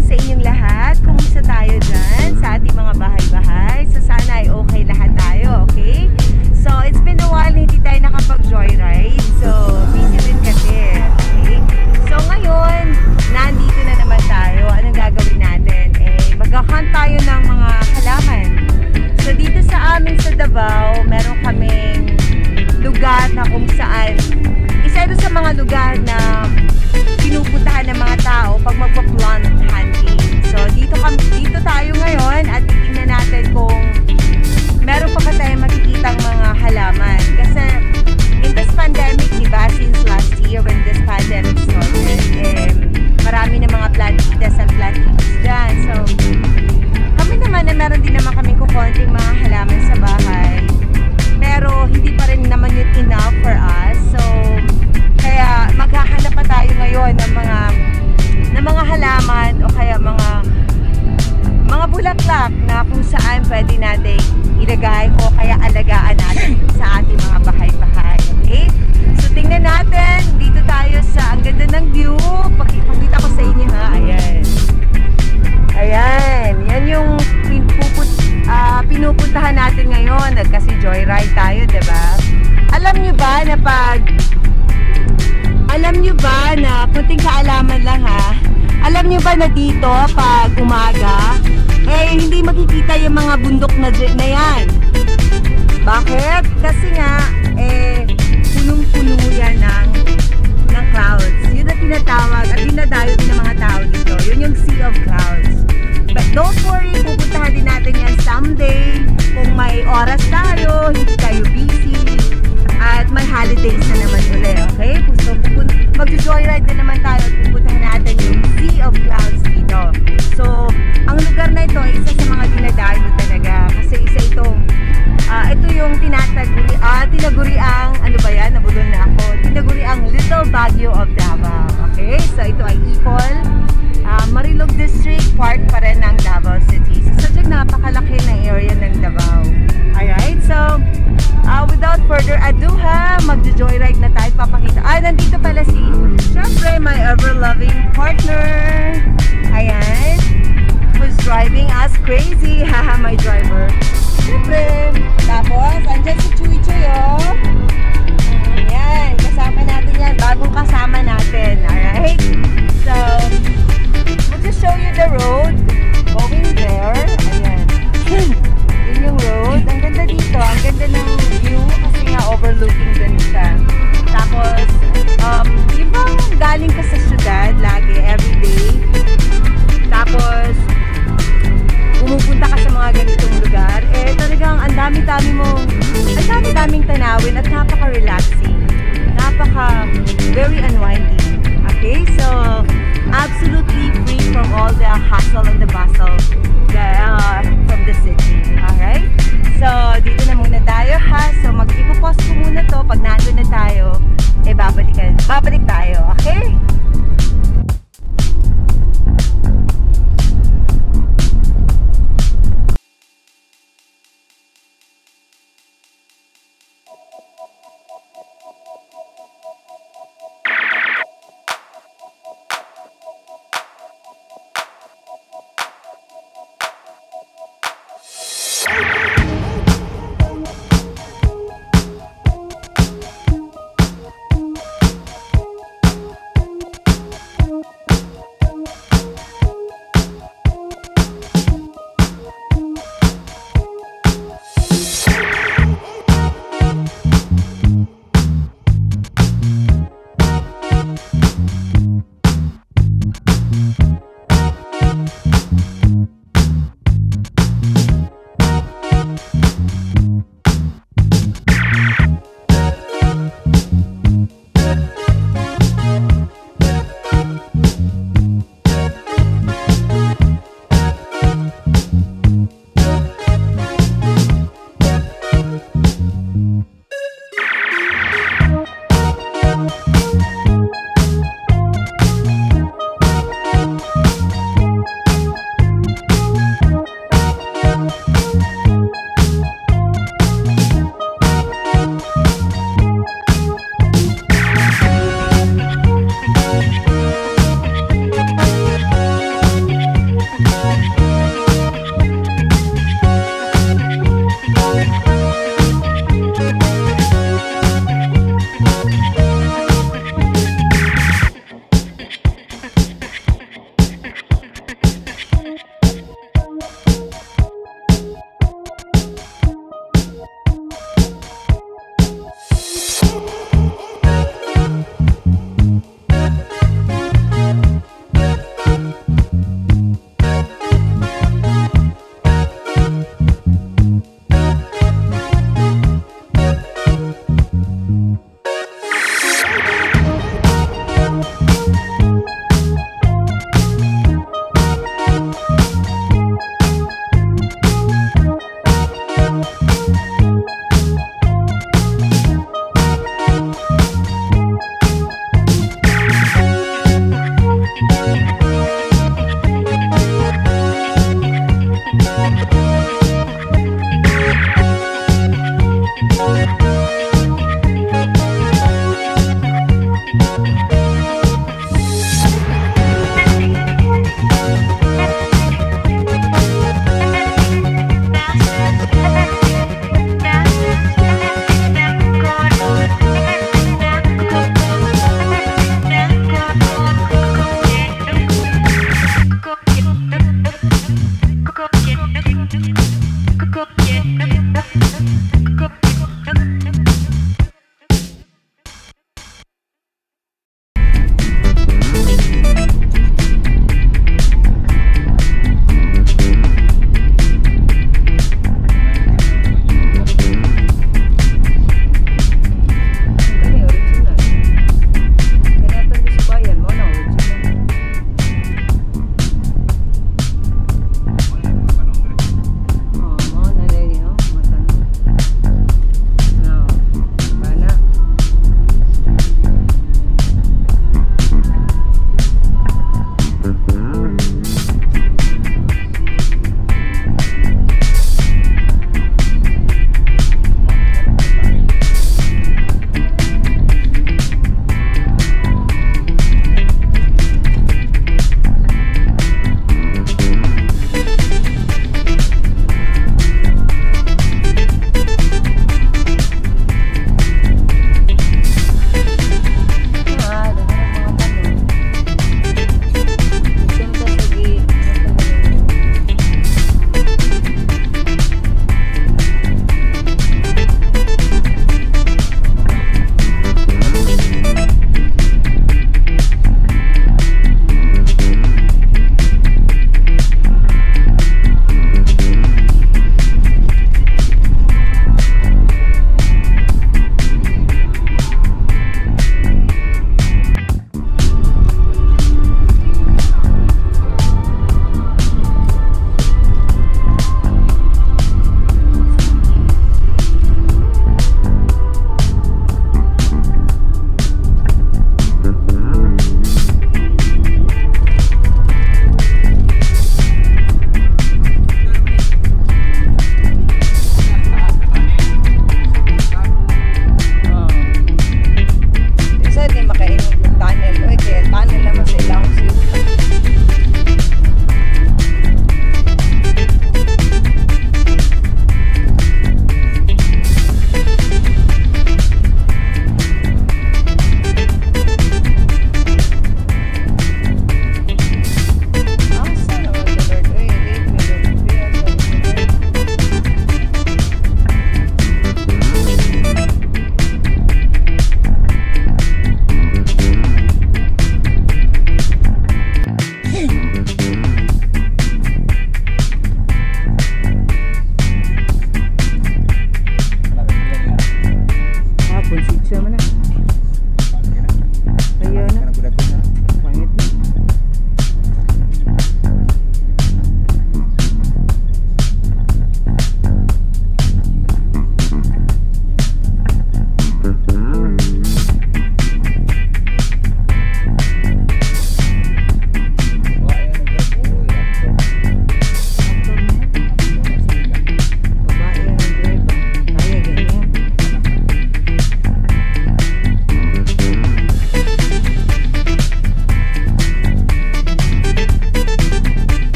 hapon sa inyong lahat. Kumusta tayo dyan sa ating mga bahay-bahay? So sana ay okay lahat tayo, okay? So it's been a while hindi tayo nakapag-joyride. So busy rin kasi, okay? So ngayon, nandito na naman tayo. Anong gagawin natin? Eh, magkakan tayo ng mga halaman. So dito sa amin sa Davao, meron kaming lugar na kung saan isa ito sa mga lugar na pinupuntahan ng mga tao pag magpa-plant hunting. So, dito, kami, dito tayo ngayon at titignan natin kung meron pa ba tayong makikitang mga halaman. Kasi, in this pandemic, di ba, since last year when this pandemic started, eh, marami na mga plantitas at plantitas dyan. So, kami naman na meron din naman kami kukonting mga halaman sa bahay.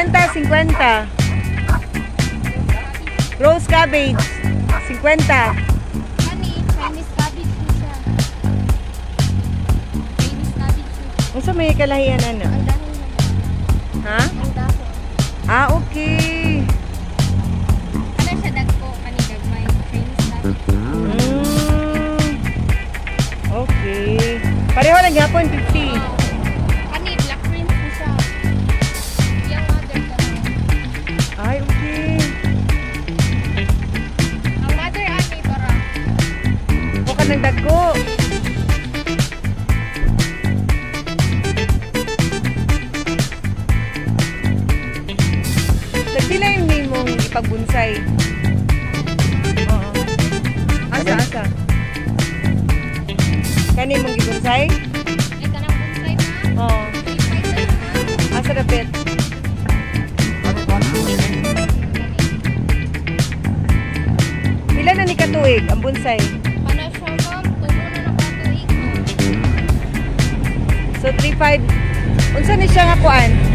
50. 50, 50. Rose cabbage. 50. Kani, Chinese cabbage po siya. Chinese cabbage po. Unsa may kalahian ano? Ang dahon. Ha? Ang dahon. Ah, okay. Ano siya dagko? Kani, dagmay. Chinese cabbage. Mm. Okay. Pareho lang gapon 50. Oo. O ka ng dagko. Nagpila yung name mong ipagbunsay. Oo. Asa, asa. Kani mong gibunsay? Ay, kanang. Oo. Five na ma'am. Asa dapit? Pila na ni katuig ang bunsay? So 35 Unsa ni siya nga kuan?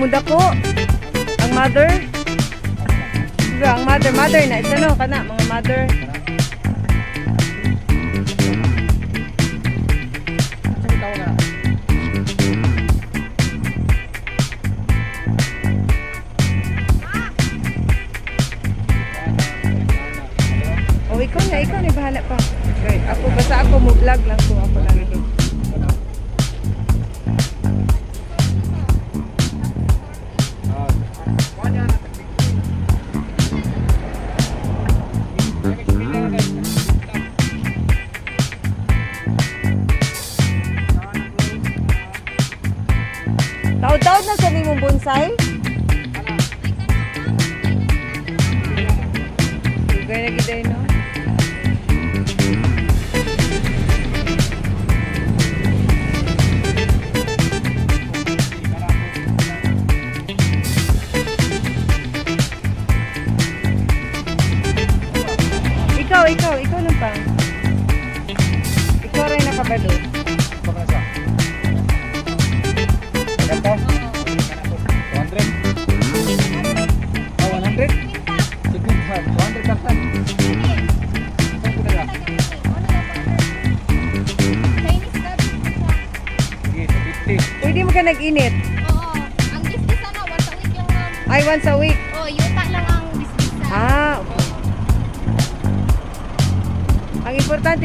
Ang pagmuda ko. Ang mother. Ang mother, mother na. Isa no, kana, mga mother. Taod-taod na sa mong bonsai? Dugay na giday no?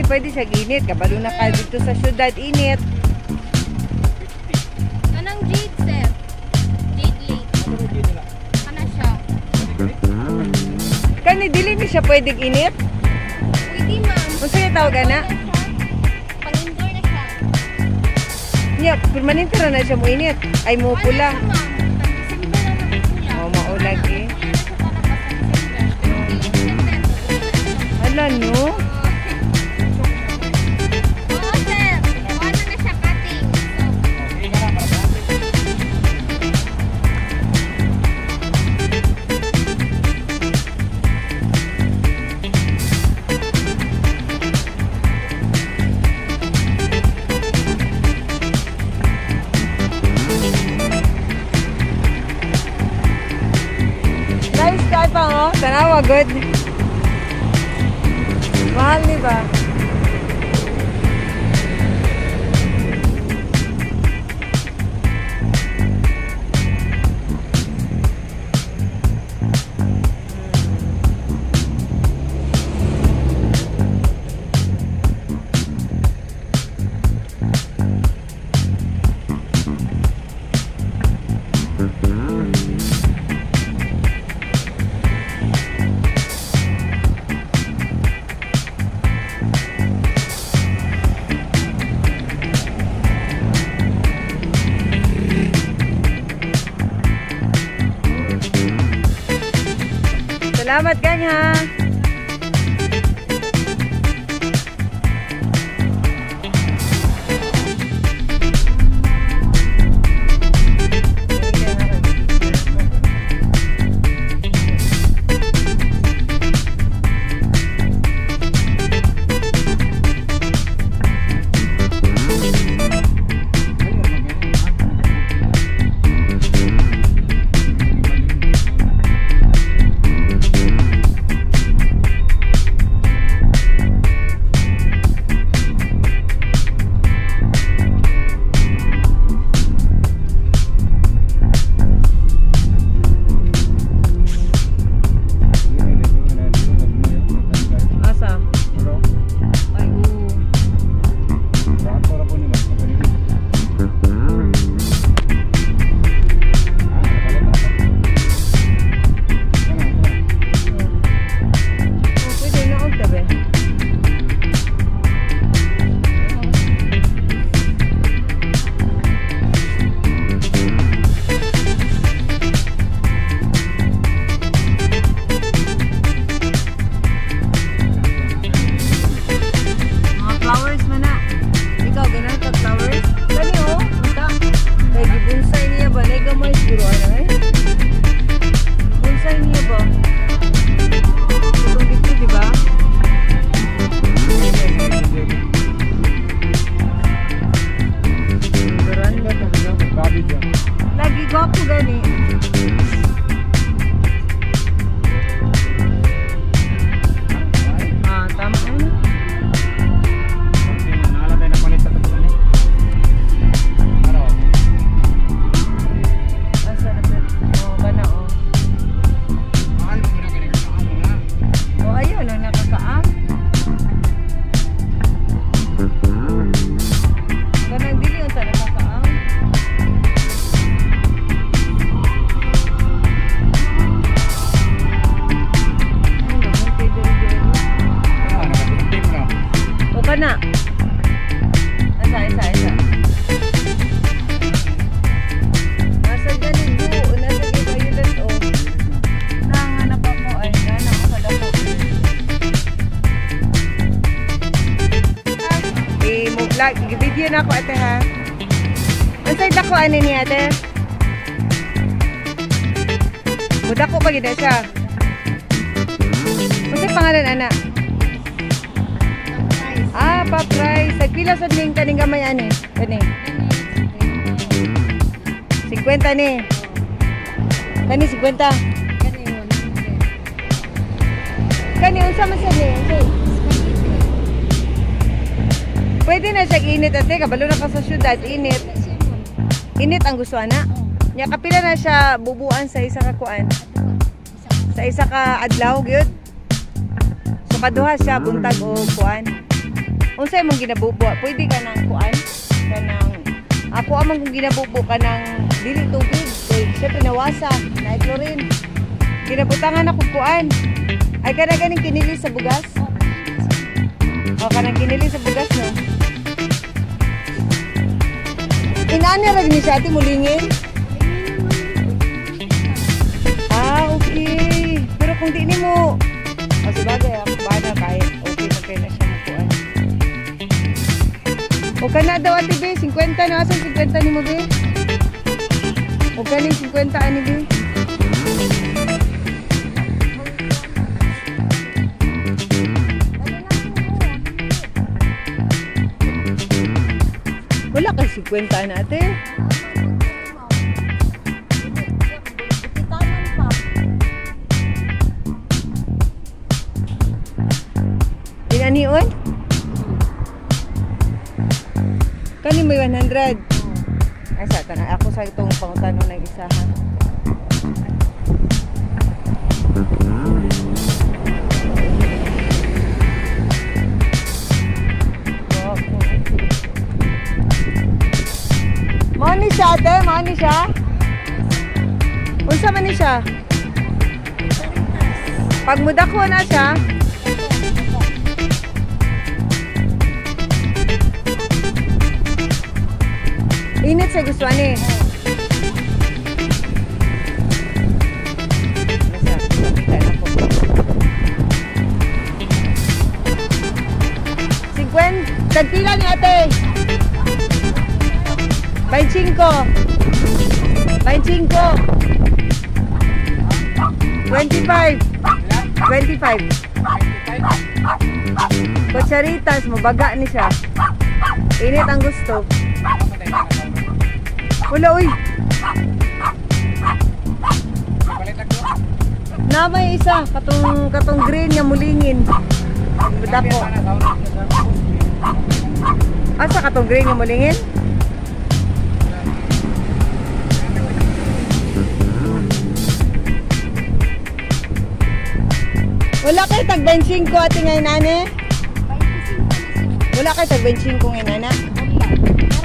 Pwede siya ginit. Kabalo na ka dito sa syudad, init. Anong jade, sir? Jade lake. Ano? Ano siya? Kani, dili ni siya pwedeng init. Pwede, ma'am. Kung sa'yo tawag na, Pang-indoor na siya. niya, permanente ra na siya mo init. Ay, mo pula. Ano siya, ma'am? Na nakapula. Oh, maulag eh. Pula na Good. Mahal, di ba? Na siya. Unsay pangalan ana? Ah, pa price. Nagpila sa ning kaning gamay ani? Kani. 50 ni. Kani 50. Kani unsa man sa ni? Pwede na siya init ate, kabalo na ka sa syudad, init. Init ang gusto ana. Nya kapila na siya bubuan sa isa ka kuan. Sa isa ka adlaw gyud. So kaduha siya buntag o kuan. Unsay mong ginabubo? Pwede ka nang kuan kanang ako amang kung ginabubo ka ng dili tubig. Kay syempre nawasa, na chlorine. Ginabutangan ako kuan. Ay kana ganing kinili sa bugas. O kanang kinili sa bugas no. Inaani ra ni siya ati mulingin. Ah, okay. Kung di ni mo o sabagay, ako ba na kahit okay na na siya makuan. O ka na daw ate be, 50 na asan 50 ni mo be? O ka ni 50 ani be? Wala kay 50 na ate. Kani may 100. Ay, sa tanan. Ako sa itong pangutano ng isa ha. Ni siya ate, ni siya. Unsa man ni siya? Pag mudako na siya, init sa gusto ani. 50, tagpila ni ate. 25. 25. 25. 25. Kutsaritas, mabaga ni siya. Init ang gusto. Wala, uy. Na may isa, katong, katong green nga mulingin. Dako. Asa katong green nga mulingin? Wala kay tag 25 ate ngayon nane? Wala kay tag 25 ngayon nana? Ay,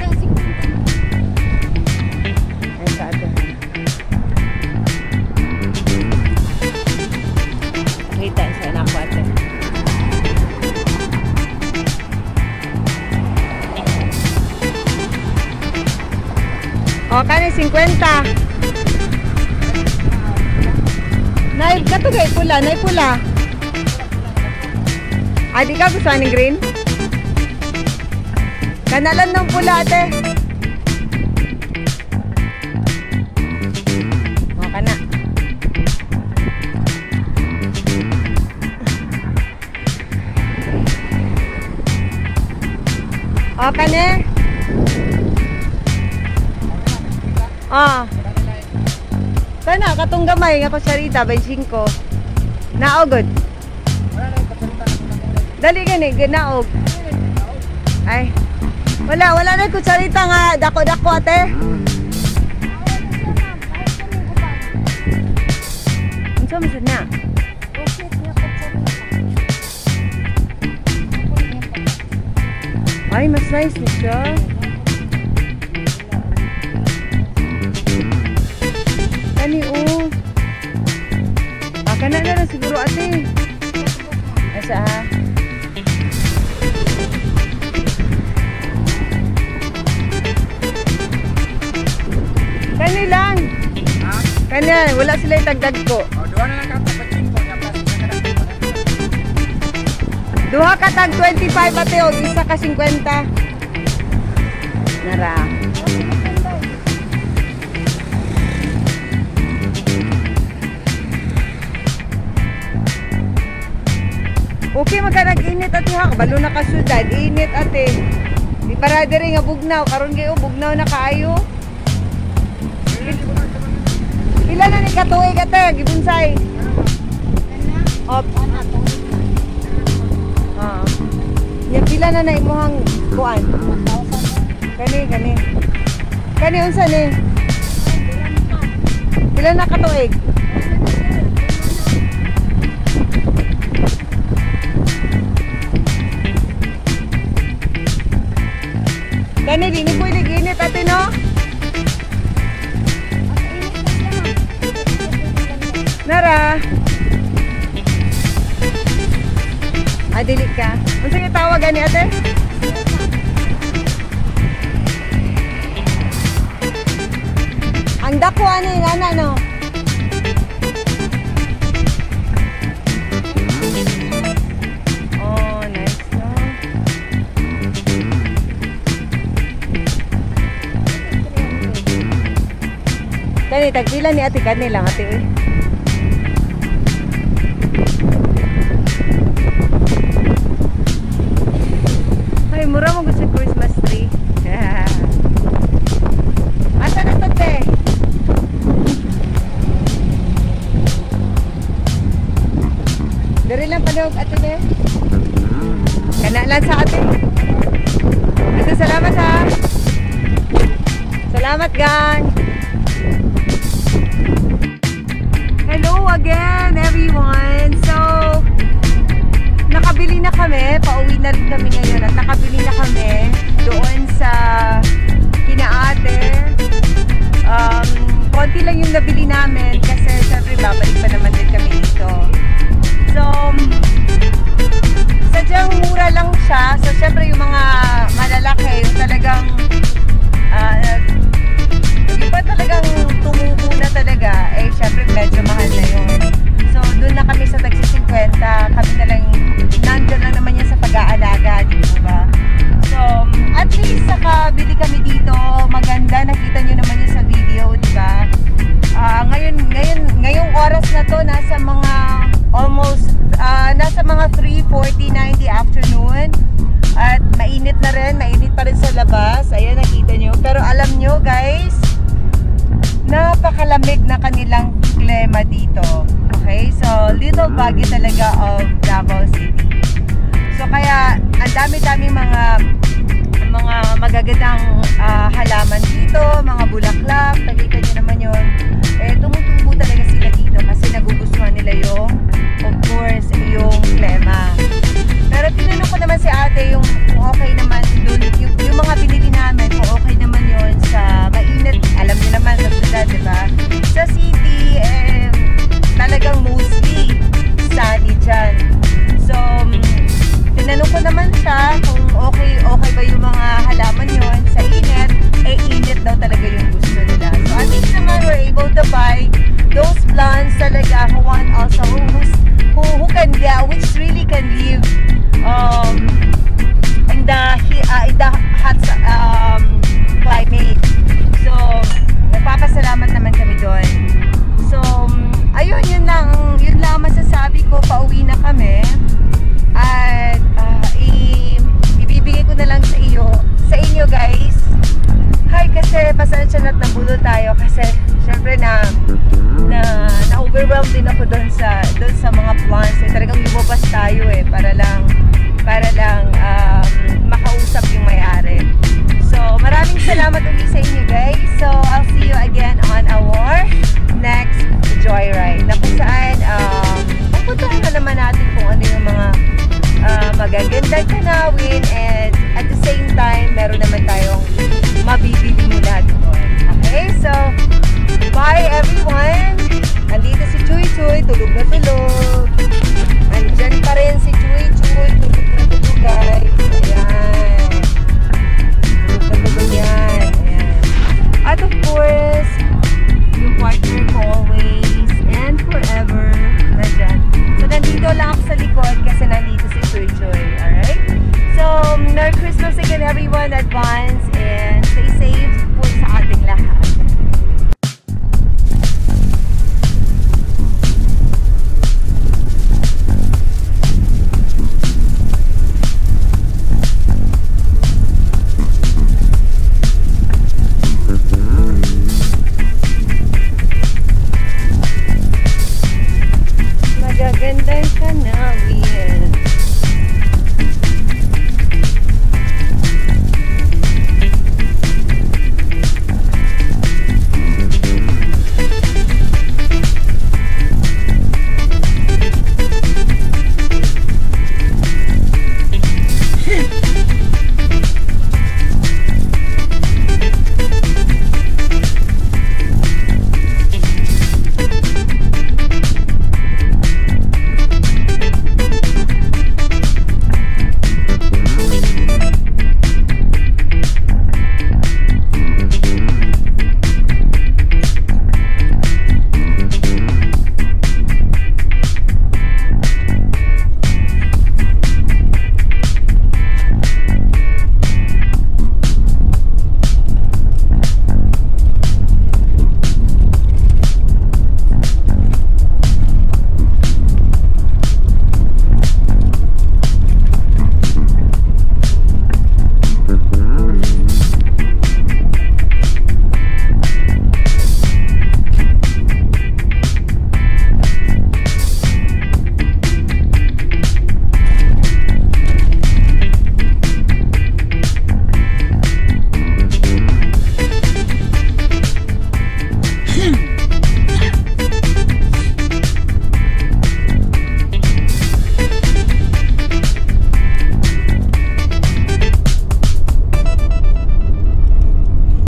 Kita sa anak ko ate. O, kani 50. Nay, katugay pula, nay pula. Ah, di ka gusto ni green? Kanalan ng pula, ate. Kane. Ah. Kana, katong gamay nga kutsarita, 25. Naogod. Dali gani, ginaog. Ay. Wala, wala na kutsarita nga dako-dako ate. Man sad na? Ay, mas nice ni siya. Kani oh. Ah, kana na lang siguro ate. Asa ha? Kani lang. Kani, wala sila itagdag ko. Duha ka tag 25 ate o isa ka 50. Nara. Okay magka init ate ha, balo na ka syudad, init ate. Di para diri nga bugnaw, karon kayo bugnaw na kaayo. Pila na ni katuig ate, gibunsay. Op. Ya pila na na imuhang kuan. Kani kani. Kani unsa ni? Pila na katuig? Kani di ni pwede ginit ate no? Nara. Ah, dili ka. Unsa nga tawag ani ate? Ang dako ani ngana no. Oh, nice no. Kani tagpila ni ate kani lang ate eh. mura mo sa Christmas tree. Asa na to, te? Dari lang panog, ato, te. Kana sa ate. Ate, salamat, ha. Salamat, gang. nakabili na kami. Pauwi na rin kami ngayon. At nakabili na kami doon sa kinaate. Um, konti lang yung nabili namin kasi syempre babalik pa naman din kami dito. So, um, sadyang mura lang siya. So, syempre yung mga malalaki